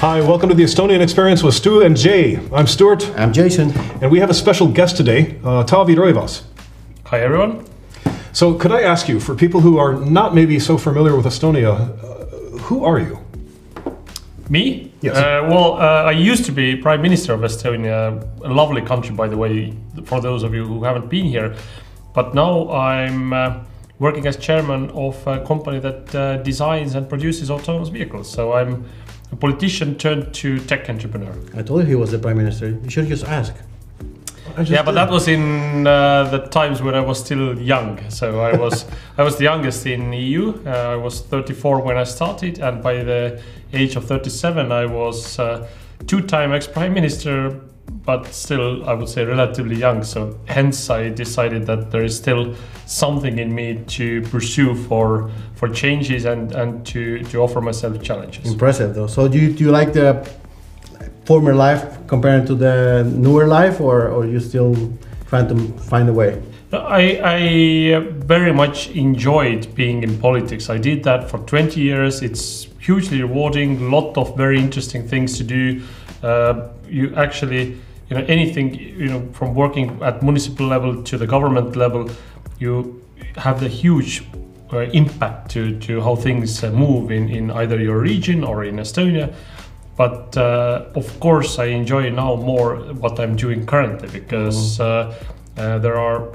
Hi, welcome to the Estonian Experience with Stew and Jay. I'm Stuart, I'm Jason. and we have a special guest today, uh, Taavi Rõivas. Hi everyone. So, could I ask you, for people who are not maybe so familiar with Estonia, uh, who are you? Me? Yes. Uh, well, uh, I used to be Prime Minister of Estonia, a lovely country, by the way, for those of you who haven't been here. But now I'm uh, working as chairman of a company that uh, designs and produces autonomous vehicles. So I'm a politician turned to tech entrepreneur. I told you he was the prime minister. You should just ask. Just Yeah, but did. that was in uh, the times when I was still young. So I was I was the youngest in EU. Uh, I was 34 when I started, and by the age of 37, I was uh, two-time ex-prime minister, but still I would say relatively young. So hence I decided that there is still something in me to pursue for for changes and and to to offer myself challenges. Impressive though. So do you, do you like the former life compared to the newer life, or or you still trying to find a way? I, I very much enjoyed being in politics. I did that for 20 years. It's hugely rewarding. lot of very interesting things to do. Uh, you actually, you know, anything, you know, from working at municipal level to the government level, you have the huge uh, impact to, to how things uh, move in, in either your region or in Estonia. But uh, of course, I enjoy now more what I'm doing currently because uh, uh, there are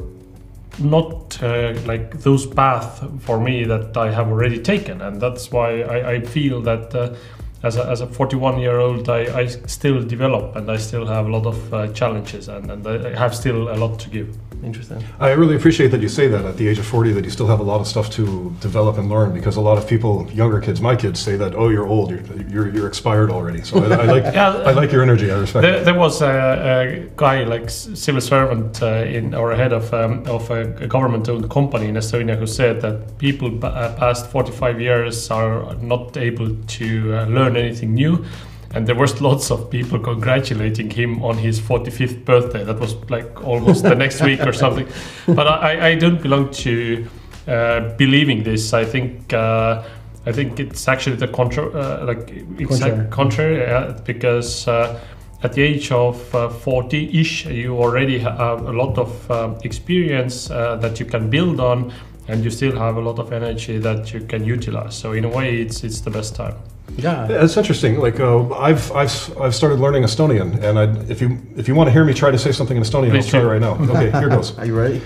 not uh, like those paths for me that I have already taken, and that's why I, I feel that uh, as a, as a 41 year old, I, I still develop and I still have a lot of uh, challenges, and, and I have still a lot to give. Interesting. I really appreciate that you say that at the age of 40, that you still have a lot of stuff to develop and learn, because a lot of people, younger kids, my kids, say that, oh, you're old, you're, you're, you're expired already. So I, I like, Yeah. I like your energy, I respect There, there was a, a guy like civil servant uh, in or head of um, of a, a government-owned company in Estonia who said that people pa- uh, past 45 years are not able to uh, learn anything new. And there was lots of people congratulating him on his 45th birthday. That was like almost the next week or something. But I, I don't belong to uh, believing this. I think uh, I think it's actually the contra- uh, like Contrary. exact contrary uh, because uh, at the age of 40-ish you already have a lot of um, experience uh, that you can build on and you still have a lot of energy that you can utilize so in a way it's it's the best time Yeah. Yeah, It's interesting. Like uh, I've, I've, I've started learning Estonian, and I, if you if you want to hear me try to say something in Estonian, Please I'll try do. right now. Okay, here goes. Are you ready?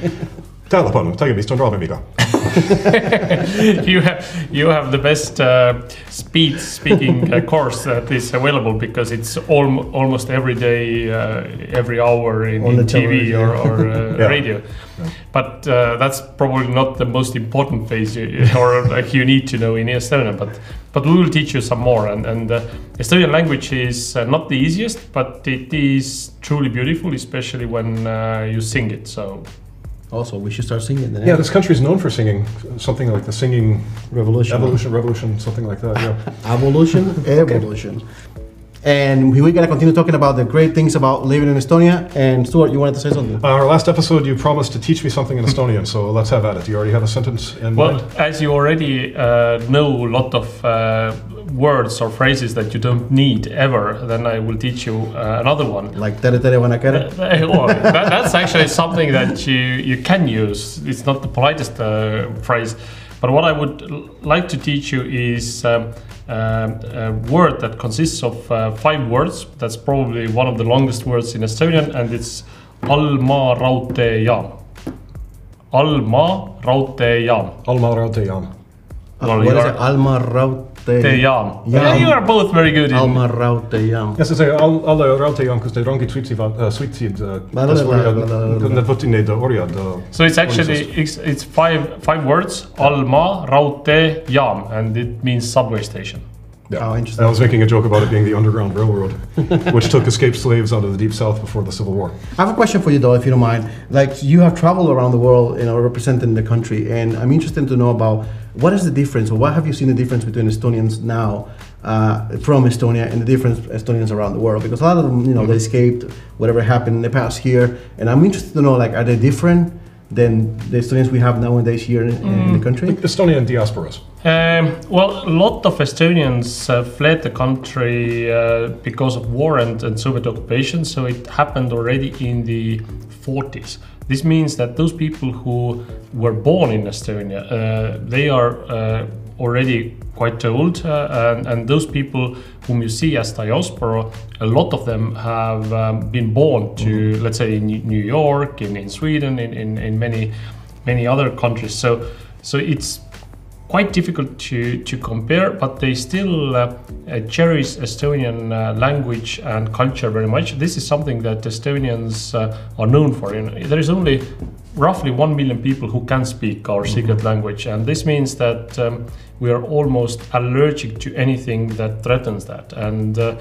Tähelepanu, tegemist on raamimiga. you have you have the best uh, speed speaking uh, course that is available because it's al- almost every day, uh, every hour in, in the TV or, or uh, Yeah. radio. But uh, that's probably not the most important phase you, or like you need to know in Estonian. But but we will teach you some more. And and uh, Estonian language is uh, not the easiest, but it is truly beautiful, especially when uh, you sing it. So Also, we should start singing then. Yeah, this country is known for singing something like the singing Revolution. evolution, revolution, something like that. Yeah. Evolution, evolution. And we're gonna continue talking about the great things about living in Estonia. And Stuart, you wanted to say something? Uh, our last episode, you promised to teach me something in Estonian, so let's have at it. Do you already have a sentence in Well, mind? as you already uh, know a lot of uh, words or phrases that you don't need ever, then I will teach you uh, another one. Like tere tere kere? Uh, well, that, that's actually something that you, you can use. It's not the politest uh, phrase, but what I would like to teach you is um, um, a word that consists of uh, five words. That's probably one of the longest words in Estonian, and it's Alma raudteejaam. Alma raudteejaam. Alma raudteejaam. Well, what is it? Alma raute. Teejaam. Yeah. Yeah, you are both very good. In, Alma raute Ja, se sai al, alla raudteejaam, kus need rongid sõitsivad sõitsid äh, La, la, kas la, orjad- la, la, la. Need võtsid neid orjad äh, So it's actually it's, it's five five words. Alma raudteejaam, and it means subway station. Yeah. Oh, interesting. I was making a joke about it being the Underground Railroad, which took escaped slaves out of the Deep South before the Civil War. I have a question for you though, if you don't mind. Like you have traveled around the world, you know, representing the country, and I'm interested to know about what is the difference, or what have you seen the difference between Estonians now uh, from Estonia and the different Estonians around the world? Because a lot of them, you know, they escaped whatever happened in the past here, and I'm interested to know, like, are they different than the Estonians we have nowadays here in, in the country? The Estonian diasporas. Um, well, a lot of Estonians uh, fled the country uh, because of war and, and Soviet occupation, so it happened already in the 40s. This means that those people who were born in Estonia, uh, they are uh, already quite old, uh, and, and those people whom you see as diaspora, a lot of them have um, been born to, let's say, in New York, in, in Sweden, in, in, in many many other countries. So, so it's quite difficult to, to compare, but they still uh, uh, cherish Estonian uh, language and culture very much. This is something that Estonians uh, are known for. You know, there is only roughly one million people who can speak our secret language, and this means that um, we are almost allergic to anything that threatens that. And uh,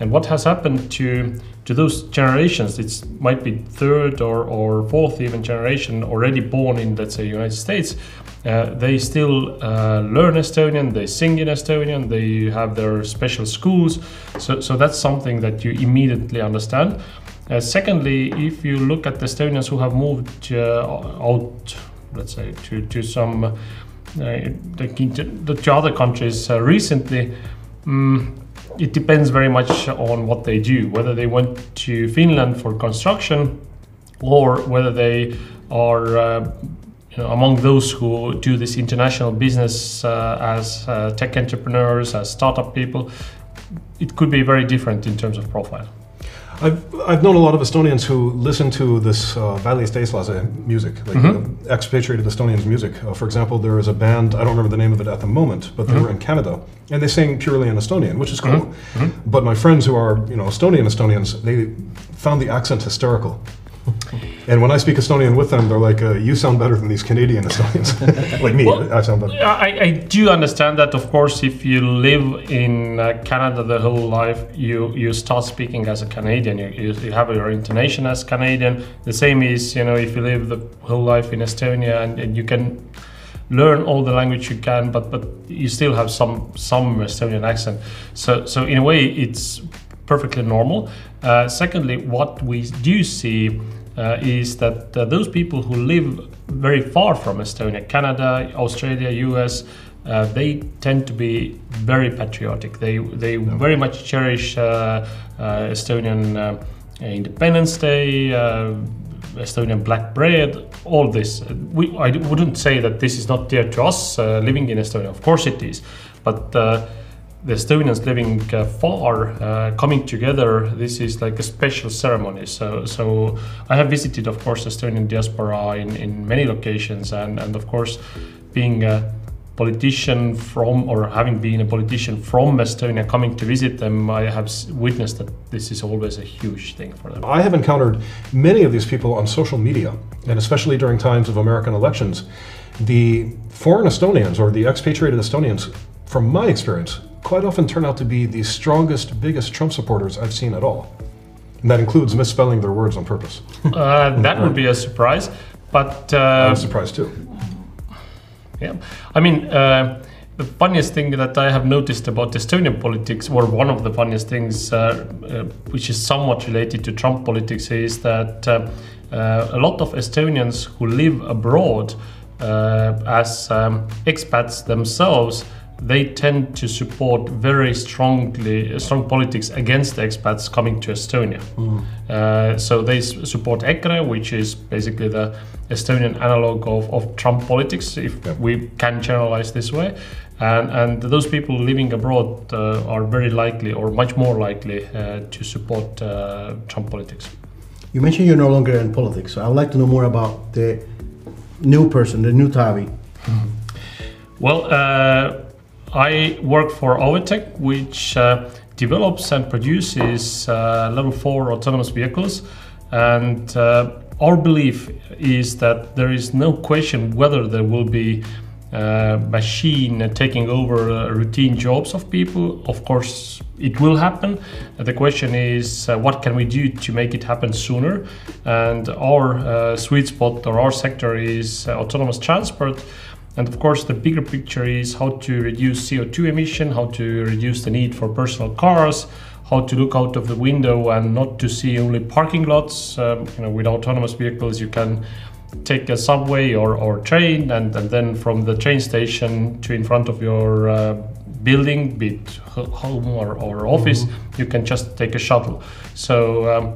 and what has happened to to those generations? It might be third or, or fourth even generation already born in let's say United States. Uh, they still uh, learn Estonian, they sing in Estonian, they have their special schools. So, so that's something that you immediately understand. Uh, secondly, if you look at the Estonians who have moved uh, out, let's say, to, to some uh, to other countries recently, um, it depends very much on what they do, whether they went to Finland for construction or whether they are among those who do this international business uh, as uh, tech entrepreneurs, as startup people. It could be very different in terms of profile. I've, I've known a lot of Estonians who listen to this uh, eestlase music, like Mhm. uh, expatriated Estonians music. Uh, for example, there is a band, I don't remember the name of it at the moment, but they Mhm. were in Canada, and they sing purely in Estonian, which is cool. Mhm. But my friends who are, you know, Estonian Estonians, they found the accent hysterical. And when I speak Estonian with them, they're like, uh, you sound better than these Canadian Estonians. like me, Well, I sound better. I, I do understand that, of course, if you live in uh, Canada the whole life, you, you start speaking as a Canadian. You, you, you have your intonation as Canadian. The same is, you know, if you live the whole life in Estonia and, and you can learn all the language you can, but but you still have some some Estonian accent. So so in a way, it's perfectly normal. Uh, secondly, what we do see uh, is that uh, those people who live very far from Estonia, Canada, Australia, US, uh, they tend to be very patriotic. They they very much cherish uh, uh, Estonian uh, Independence Day. Estonian black bread, all this. We, I wouldn't say that this is not dear to us living in Estonia. Of course it is, but the Estonians living uh, far, uh, coming together, this is like a special ceremony. So, so I have visited, of course, Estonian diaspora in, in many locations, and, and of course, being a politician from, or having been a politician from Estonia, coming to visit them, I have witnessed that this is always a huge thing for them. I have encountered many of these people on social media, and especially during times of American elections. The foreign Estonians or the expatriated Estonians, from my experience, quite often turn out to be the strongest, biggest Trump supporters I've seen at all. And that includes misspelling their words on purpose. Uh, that would be a surprise, but I'm surprised too. yeah, I mean, uh, the funniest thing that I have noticed about Estonian politics, or one of the funniest things, uh, uh, which is somewhat related to Trump politics, is that uh, uh, a lot of Estonians who live abroad uh, as um, expats themselves. They tend to support very strongly strong politics against expats coming to Estonia. Uh, so they s- support EKRE, which is basically the Estonian analog of, of Trump politics, if we can generalize this way. And, and those people living abroad uh, are very likely, or much more likely, uh, to support uh, Trump politics. You mentioned you're no longer in politics, so I would like to know more about the new person, the new Taavi. Well, uh, I work for Auve Tech, which uh, develops and produces uh, level 4 autonomous vehicles. And uh, our belief is that there is no question whether there will be uh, machine taking over uh, routine jobs of people. Of course, it will happen. The question is, uh, what can we do to make it happen sooner? And our sweet spot or our sector is autonomous transport. And of course, the bigger picture is how to reduce CO2 emission, how to reduce the need for personal cars, how to look out of the window and not to see only parking lots. Um, you know, with autonomous vehicles, you can take a subway or, or train, and, and then from the train station to in front of your uh, building, be it home or, or office, you can just take a shuttle. So, um,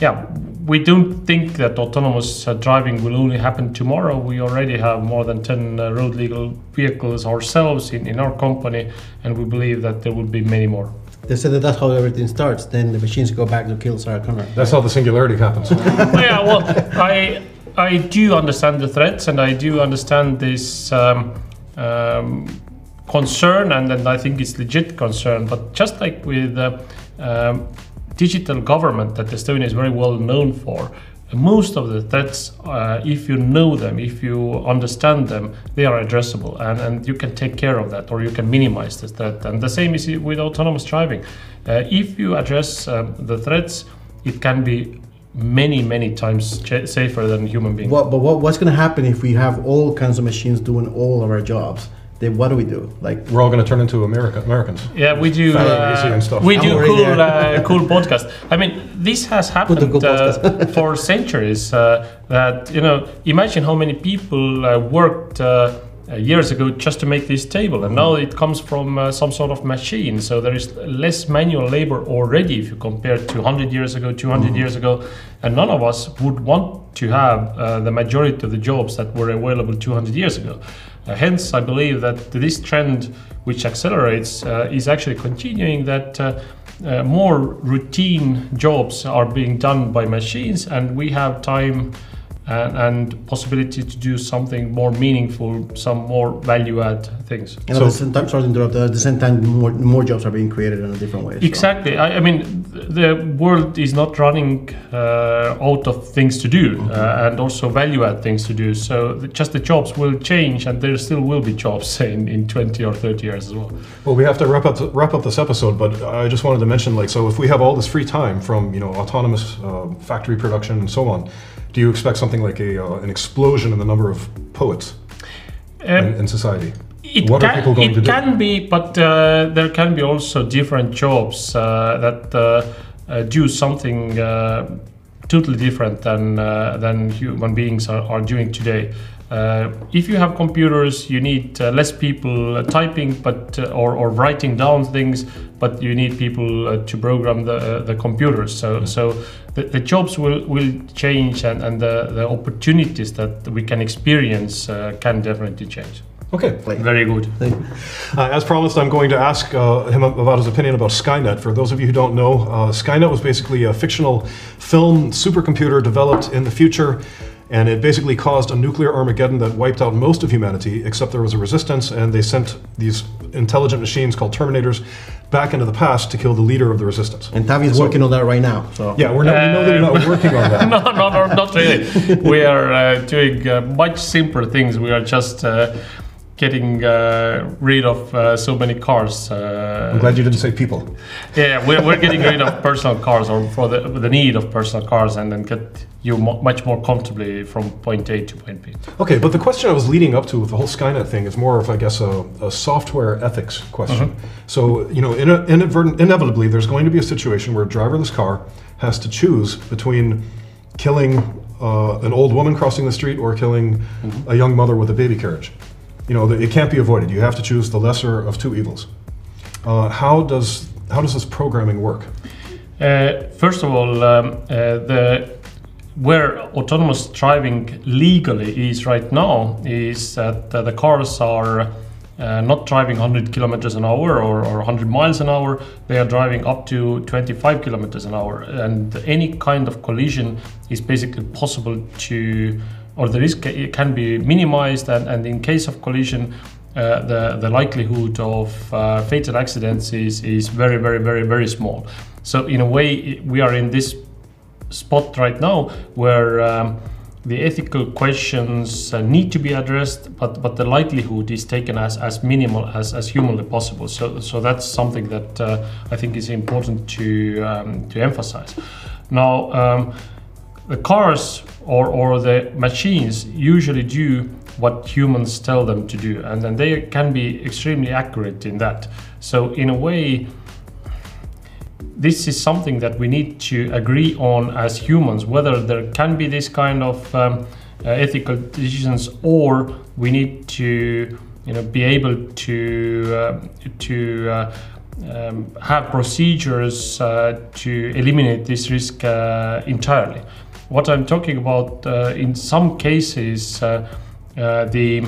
yeah, we don't think that autonomous uh, driving will only happen tomorrow. We already have more than 10 uh, road legal vehicles ourselves in, in our company, and we believe that there will be many more. They said that that's how everything starts. Then the machines go back to kill Sarah Connor. That's how the singularity happens. yeah, well, I I do understand the threats, and I do understand this um, um, concern, and, and I think it's legit concern. But just like with uh, um, digital government that Estonia is very well known for, most of the threats, uh, if you know them, if you understand them, they are addressable, and, and you can take care of that, or you can minimize the threat. And the same is with autonomous driving. Uh, if you address um, the threats, it can be many many times safer than human beings What, but what, what's going to happen if we have all kinds of machines doing all of our jobs? Then what do we do? Like, We're all going to turn into America, Americans. yeah we do uh, stuff. we I'm do cool there. uh, cool podcast i mean this has happened cool uh, for centuries uh, that you know imagine how many people uh, worked uh, uh, years ago just to make this table and now it comes from uh, some sort of machine so there is less manual labor already if you compare to 100 years ago 200 years ago and none of us would want to have uh, the majority of the jobs that were available 200 years ago uh, hence i believe that this trend which accelerates uh, is actually continuing that uh, uh, more routine jobs are being done by machines and we have time and, and possibility to do something more meaningful, some more value add things. and at the same time, sorry to interrupt, at the same time, more, more jobs are being created in a different way. as well. Exactly. I, I mean, th- the world is not running uh, out of things to do uh, and also value add things to do. So the, just the jobs will change, and there still will be jobs in, in 20 or 30 years as well. Well, we have to wrap up wrap up this episode, but I just wanted to mention, like, so if we have all this free time from you know autonomous uh, factory production and so on, do you expect something like a uh, an explosion in the number of poets Um, in, in society? It What are can, people going it to do? can be, but uh, there can be also different jobs uh, that uh, uh, do something uh, totally different than uh, than human beings are, are doing today. Uh, if you have computers, you need uh, less people uh, typing, but uh, or, or writing down things, but you need people uh, to program the uh, the computers. So so the, the jobs will will change, and, and the, the opportunities that we can experience uh, can definitely change. Okay. Very good. Uh, as promised, I'm going to ask uh, him about his opinion about Skynet. For those of you who don't know, uh, Skynet was basically a fictional film supercomputer developed in the future, and it basically caused a nuclear Armageddon that wiped out most of humanity, except there was a resistance, and they sent these intelligent machines called Terminators back into the past to kill the leader of the resistance. And Taavi is So- working on that right now. So Yeah, we're not, we know that you're not working on that. no, no, no, not really. we are uh, doing uh, much simpler things. We are just uh, getting uh, rid of uh, so many cars. Uh, I'm glad you didn't say people. yeah, we're, we're getting rid of personal cars or for the, the need of personal cars and then get you mo- much more comfortably from point A to point B. Okay, but the question I was leading up to with the whole Skynet thing is more of, I guess, a, a software ethics question. So, you know, in inadvertent, inevitably, there's going to be a situation where a driverless car has to choose between killing uh, an old woman crossing the street or killing a young mother with a baby carriage. You know, it can't be avoided. You have to choose the lesser of two evils. Uh, how does how does this programming work? Uh, first of all, um, uh, the where autonomous driving legally is right now is that uh, the cars are uh, not driving 100 kilometers an hour or, or 100 miles an hour. They are driving up to 25 kilometers an hour, and any kind of collision is basically possible to, or the risk ca- can be minimized. And, and in case of collision, uh, the the likelihood of uh, fatal accidents is is very very very very small. So in a way, we are in this spot right now where um, the ethical questions uh, need to be addressed, but but the likelihood is taken as, as minimal as, as humanly possible. So so that's something that uh, I think is important to um, to emphasize. Now. Um, the cars or, or the machines usually do what humans tell them to do and then they can be extremely accurate in that so in a way this is something that we need to agree on as humans whether there can be this kind of um, uh, ethical decisions, or we need to you know be able to uh, to uh, um, have procedures uh, to eliminate this risk uh, entirely. What I'm talking about uh, in some cases, uh, uh, the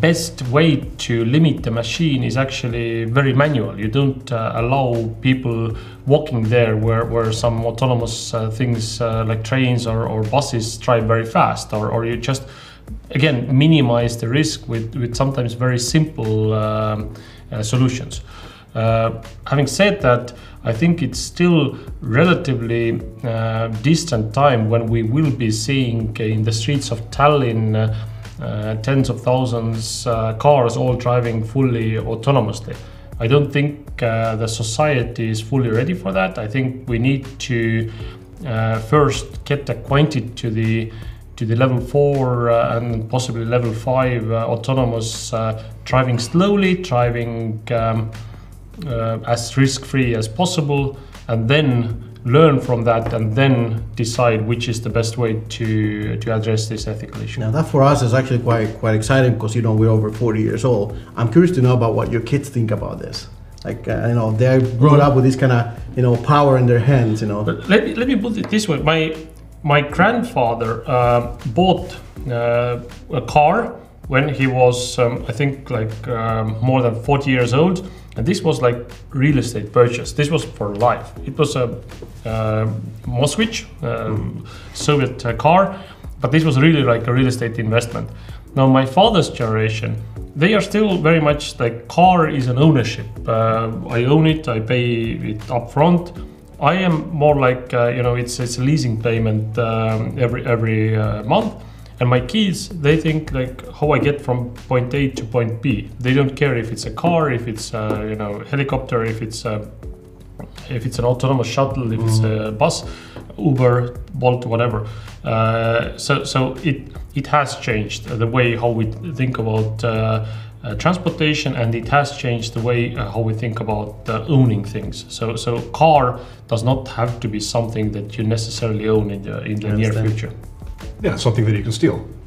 best way to limit the machine is actually very manual. You don't uh, allow people walking there where, where some autonomous uh, things uh, like trains or, or buses drive very fast, or, or you just again minimize the risk with, with sometimes very simple um, solutions. Uh, having said that, I think it's still relatively uh, distant time when we will be seeing in the streets of Tallinn uh, uh, tens of thousands uh, cars all driving fully autonomously. I don't think the society is fully ready for that. I think we need to first get acquainted to the to the level four uh, and possibly level five uh, autonomous uh, driving slowly, driving um, uh, as risk free as possible, and then learn from that, and then decide which is the best way to to address this ethical issue. Now that for us is actually quite quite exciting because you know we're over 40 years old. I'm curious to know about what your kids think about this. Like uh, you know they're grown up with this kind of you know power in their hands. You know. But let me, let me put it this way: my my grandfather uh, bought uh, a car when he was, um, I think, like um, more than 40 years old, and this was like real estate purchase. This was for life. It was a uh, Moskvich, um, Soviet uh, car, but this was really like a real estate investment. Now, my father's generation, they are still very much like car is an ownership. Uh, I own it, I pay it upfront. I am more like uh, you know it's it's a leasing payment um, every every uh, month, and my kids they think like how I get from point A to point B. They don't care if it's a car, if it's a, you know helicopter, if it's a, if it's an autonomous shuttle, if it's a bus, Uber, Bolt, whatever. Uh, so so it it has changed the way how we think about. Uh, uh, transportation and it has changed the way uh, how we think about uh, owning things so so car does not have to be something that you necessarily own in the in the near future Yeah, something that you can steal.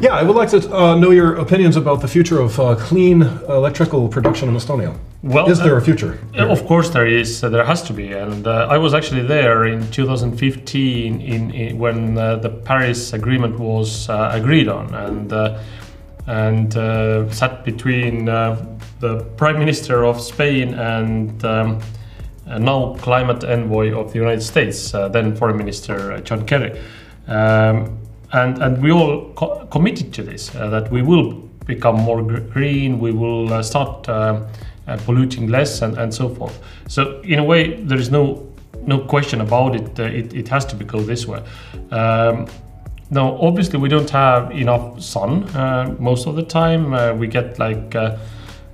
yeah, I would like to uh, know your opinions about the future of uh, clean electrical production in Estonia. Well, is there uh, a future? Uh, Of course, there is. Uh, there has to be, and uh, I was actually there in 2015 in, in when uh, the Paris Agreement was uh, agreed on, and uh, and uh, sat between uh, the Prime Minister of Spain and. Um, uh, now climate envoy of the United States, uh, then Foreign Minister uh, John Kerry, um, and and we all co- committed to this uh, that we will become more green, we will uh, start uh, uh, polluting less, and, and so forth. So in a way, there is no no question about it. It, it has to go this way. Um, now, obviously, we don't have enough sun uh, most of the time. Uh, we get like uh,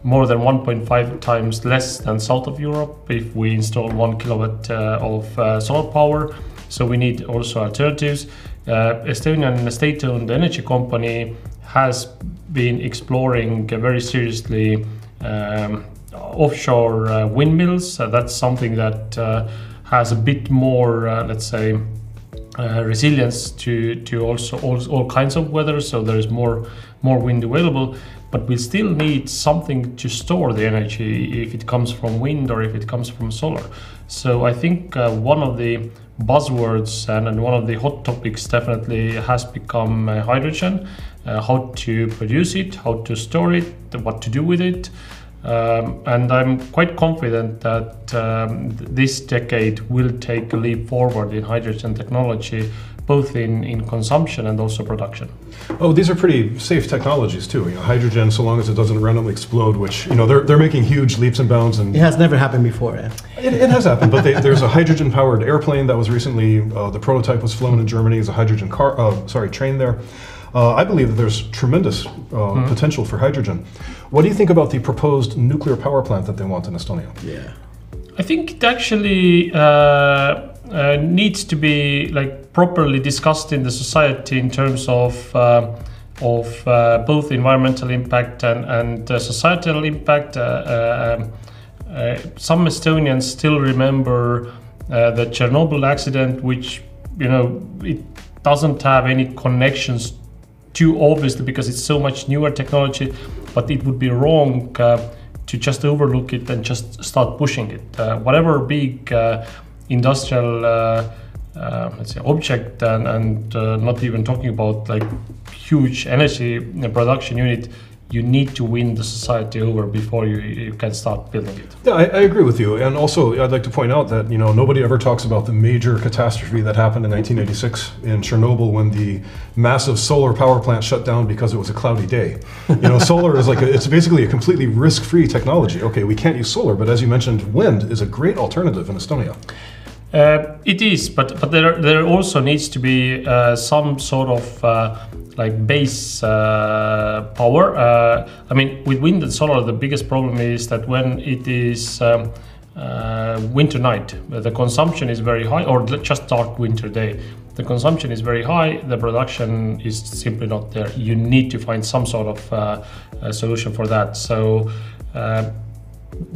more than 1.5 times less than south of Europe if we install one kilowatt uh, of uh, solar power. So we need also alternatives. Uh, Estonian state-owned energy company has been exploring very seriously um, offshore uh, windmills. Uh, that's something that uh, has a bit more, uh, let's say, uh, resilience to to also all, all kinds of weather. So there is more more wind available, but we still need something to store the energy if it comes from wind or if it comes from solar. So I think uh, one of the buzzwords and, and one of the hot topics definitely has become uh, hydrogen. Uh, how to produce it, how to store it, what to do with it. Um, and I'm quite confident that um, th- this decade will take a leap forward in hydrogen technology, both in, in consumption and also production. Oh, these are pretty safe technologies too. You know, hydrogen, so long as it doesn't randomly explode, which you know they're they're making huge leaps and bounds, and It has never happened before. Eh? It, it has happened, but they, there's a hydrogen-powered airplane that was recently. Uh, the prototype was flown in Germany as a hydrogen car. Uh, sorry, train there. Uh, I believe that there's tremendous uh, potential for hydrogen. What do you think about the proposed nuclear power plant that they want in Estonia? Yeah. I think it actually uh, uh, needs to be like properly discussed in the society in terms of uh, of uh, both environmental impact and and uh, societal impact. Um, uh, some Estonians still remember uh, the Chernobyl accident, which you know it doesn't have any connections too obviously because it's so much newer technology, but it would be wrong uh, to just overlook it and just start pushing it. Uh, whatever big uh, industrial uh, uh, let's say object and, and uh, not even talking about like huge energy production unit you need to win the society over before you, you can start building it. Yeah, I, I, agree with you. And also, I'd like to point out that you know nobody ever talks about the major catastrophe that happened in 1986 in Chernobyl when the massive solar power plant shut down because it was a cloudy day. You know, solar is like a, it's basically a completely risk-free technology. Okay, we can't use solar, but as you mentioned, wind is a great alternative in Estonia. Uh, it is, but but there there also needs to be uh, some sort of uh, like base uh, power. Uh, I mean, with wind and solar, the biggest problem is that when it is um, uh, winter night, the consumption is very high, or just dark winter day. The consumption is very high. The production is simply not there. You need to find some sort of solution for that. So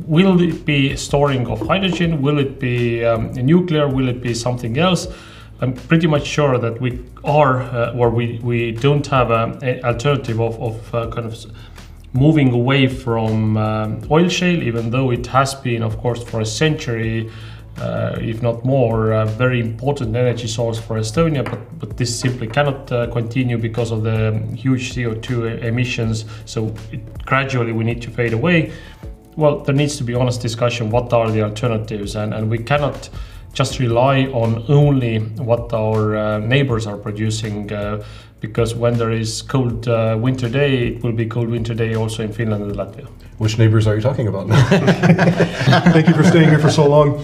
will it be storing of hydrogen? Will it be um, nuclear? Will it be something else? I'm pretty much sure that we are, uh, or we, we don't have an alternative of, of uh, kind of moving away from um, oil shale, even though it has been, of course, for a century, uh, if not more, a very important energy source for Estonia. But, but this simply cannot uh, continue because of the huge CO2 emissions. So it, gradually we need to fade away well, there needs to be honest discussion. What are the alternatives, and and we cannot just rely on only what our uh, neighbors are producing. Uh, because when there is cold uh, winter day, it will be cold winter day also in Finland and Latvia. Which neighbors are you talking about now? Thank you for staying here for so long.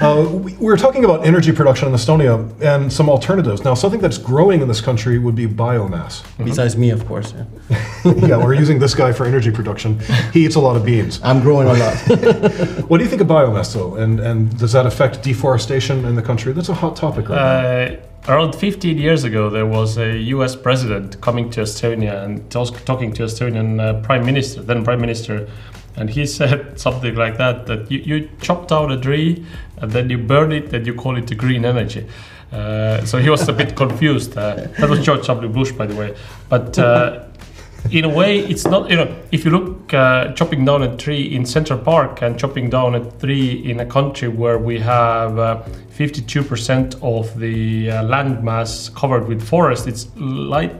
Uh, we, we were talking about energy production in Estonia and some alternatives. Now, something that's growing in this country would be biomass. Mm-hmm. Besides me, of course. Yeah. yeah, we're using this guy for energy production. He eats a lot of beans. I'm growing a lot. what do you think of biomass, though? And, and does that affect deforestation in the country? That's a hot topic right uh, now around 15 years ago, there was a US president coming to Estonia and talking to Estonian uh, prime minister, then prime minister, and he said something like that: that you, you chopped out a tree and then you burn it and you call it green energy. Uh, so he was a bit confused. Uh, that was George W. Bush, by the way. But uh, in a way, it's not, you know, if you look uh, chopping down a tree in Central Park and chopping down a tree in a country where we have uh, 52% of the uh, land mass covered with forest, it's like,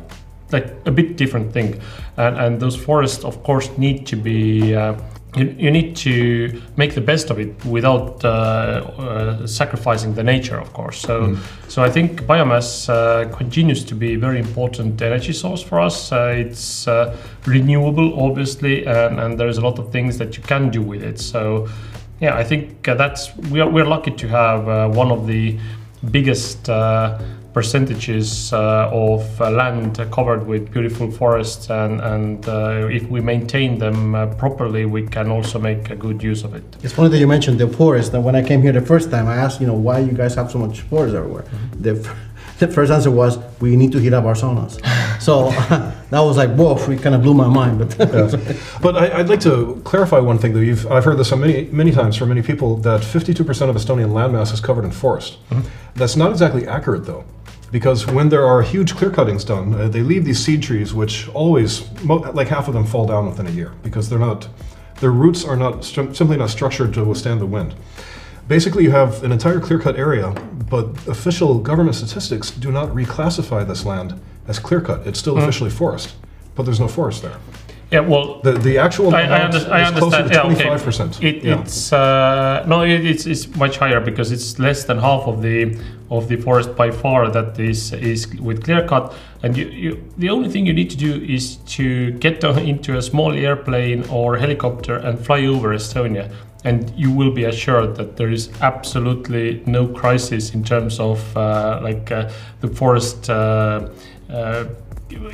like a bit different thing. And, and those forests, of course, need to be uh, you, you need to make the best of it without uh, uh, sacrificing the nature, of course. So, mm. so I think biomass uh, continues to be a very important energy source for us. Uh, it's uh, renewable, obviously, and, and there's a lot of things that you can do with it. So, yeah, I think uh, that's we are we're lucky to have one of the biggest percentages uh, of uh, land covered with beautiful forests and, and uh, if we maintain them uh, properly we can also make a good use of it. It's funny that you mentioned the forest and when I came here the first time I asked you know why you guys have so much forest everywhere. Mm-hmm. The, the first answer was we need to heat up our saunas. so that was like whoa it kind of blew my mind but yeah. but I, would like to clarify one thing that you've I've heard this so many many times from many people that 52% of Estonian landmass is covered in forest. Mm-hmm. That's not exactly accurate though because when there are huge clear cuttings done, uh, they leave these seed trees, which always, like half of them fall down within a year because they're not, their roots are not simply not structured to withstand the wind. Basically, you have an entire clear cut area, but official government statistics do not reclassify this land as clear cut. It's still mm. officially forest, but there's no forest there. Yeah, well, the the actual I, I, under, I understand. yeah, okay. It, yeah. It's uh, no, it, it's it's much higher because it's less than half of the of the forest by far that is is with clear cut. And you, you the only thing you need to do is to get into a small airplane or helicopter and fly over Estonia, and you will be assured that there is absolutely no crisis in terms of uh, like uh, the forest. Uh, uh,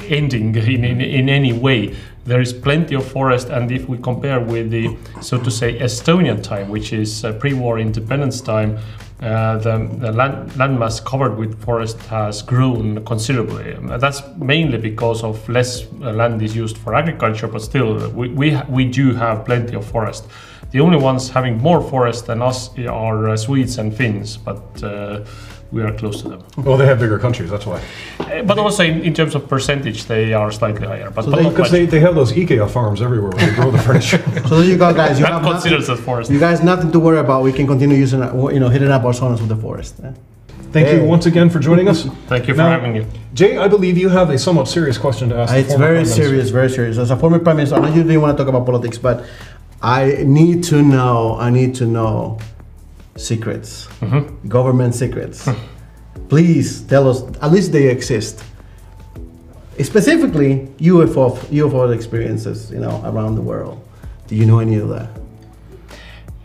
ending in, in, in any way there is plenty of forest and if we compare with the so to say estonian time which is uh, pre-war independence time uh, the, the land, landmass covered with forest has grown considerably. That's mainly because of less uh, land is used for agriculture, but still, we, we, we do have plenty of forest. The only ones having more forest than us are uh, Swedes and Finns, but uh, we are close to them. Well, they have bigger countries, that's why. Uh, But also in, in terms of percentage, they are slightly higher. But, So but they- Because they, they have those IKEA farms everywhere where they grow the furniture. So there you go, guys. You that have nothing, considers as forest. you guys nothing to worry about. We can continue using, uh, you know, hitting up our saunas with the forest. eh? Thank you once again for joining us. Thank you for Now- having me. Jay, I believe you have a somewhat serious question to ask. the It's very Prime serious, very serious. As a former prime minister, I know you didn't want to talk about politics, but I need to know. I need to know secrets, government secrets. Please tell us. At least they exist. Specifically, UFO UFO experiences, you know, around the world. Do you know any of that?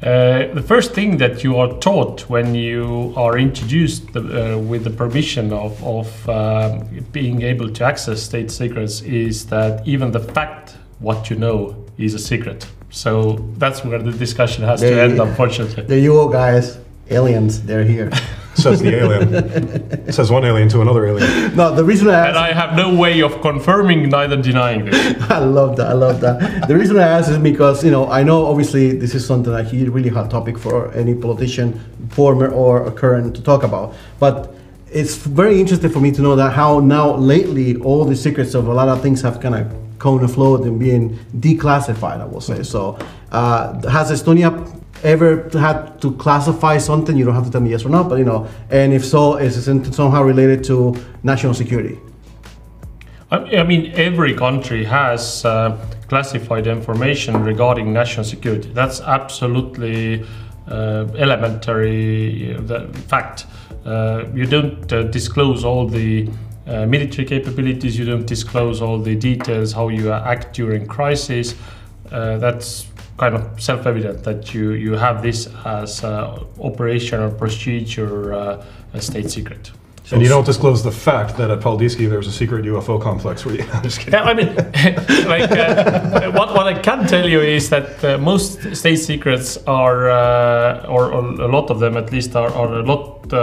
Uh, the first thing that you are taught when you are introduced the, uh, with the permission of, of um, being able to access state secrets is that even the fact what you know is a secret. So that's where the discussion has to end, you- unfortunately. There you go, guys. Aliens, they're here. Says the alien. Says one alien to another alien. no, the reason I And I have no way of confirming neither denying this. I love that. I love that. the reason I asked is because you know I know obviously this is something that he really hot topic for any politician, former or current, to talk about. But it's very interesting for me to know that how now lately all the secrets of a lot of things have kind of come afloat and being declassified. I will say so. Uh, has Estonia ever had to classify something? You don't have to tell me yes or no, but you know, and if so, is it somehow related to national security? I mean, every country has uh, classified information regarding national security. That's absolutely uh, elementary uh, fact. Uh, you don't uh, disclose all the uh, military capabilities. You don't disclose all the details how you act during crisis. Uh, that's kind of self-evident that you you have this as uh, operational procedure, uh, a state secret. And you don't disclose the fact that at Paldiski there's a secret UFO complex where you. I'm just kidding. Yeah, I mean, like uh, what what I can tell you is that uh, most state secrets are, uh, or, or a lot of them at least, are, are a lot.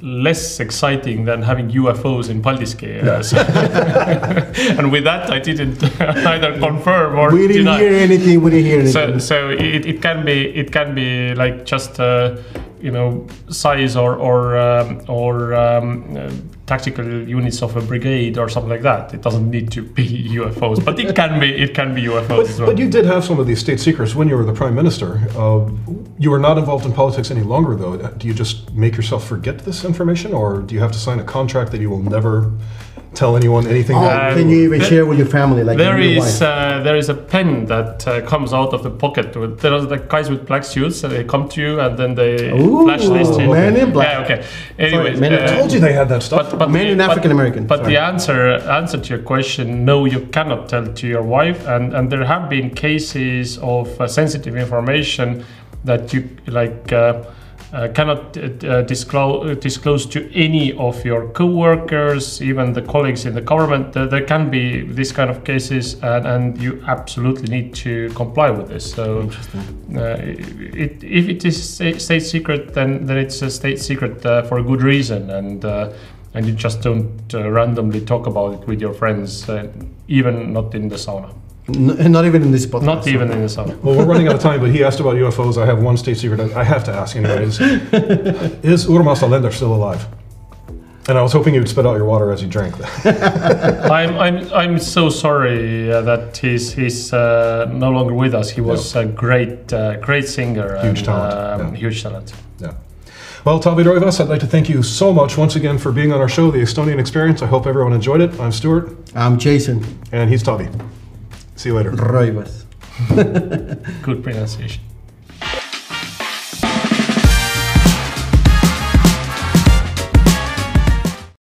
Less exciting than having UFOs in Paldiski. Uh, so- and with that, I didn't either confirm or We didn't deny. hear anything. We didn't hear anything. So, so it, it can be it can be like just uh, you know size or or um, or um, uh, tactical units of a brigade or something like that. It doesn't need to be UFOs, but it can be it can be UFOs But, as well. but you did have some of these state secrets when you were the prime minister. Uh, you are not involved in politics any longer, though. Do you just make yourself forget this information, or do you have to sign a contract that you will never tell anyone anything? Oh, that- can you even there- share with your family, like There your is wife? uh, there is a pen that uh, comes out of the pocket. With, there are the guys with black suits, and they come to you, and then they Ooh, flash this to you. Men in Black. Yeah, okay. Anyway, Men in I told you they had that stuff. But, but Men the- in African American, But sorry. the answer answer to your question, no, you cannot tell to your wife, and and there have been cases of uh, sensitive information that you like. Uh, uh, cannot uh, uh, disclose disclose to any of your co-workers, even the colleagues in the government. There, there can be this kind of cases, and, and you absolutely need to comply with this. So, uh, it, if it is sta- state secret, then then it's a state secret uh, for a good reason, and uh, and you just don't uh, randomly talk about it with your friends, uh, even not in the sauna, N- not even in this podcast. not even in the sauna. Well, we're running out of time, but he asked about UFOs. I have one state secret I I have to ask anyways. Is Urmas Alender still alive? And I was hoping you would spit out your water as you drank. I'm I'm I'm so sorry uh, that he's he's uh, no longer with us. He was a great uh, great singer, Huge and, talent, um, yeah. huge talent. Yeah. Well, Taavi Rõivas, I'd like to thank you so much once again for being on our show, The Estonian Experience. I hope everyone enjoyed it. I'm Stuart, I'm Jason and he's Taavi. See you later. Rõivas. Good pronunciation.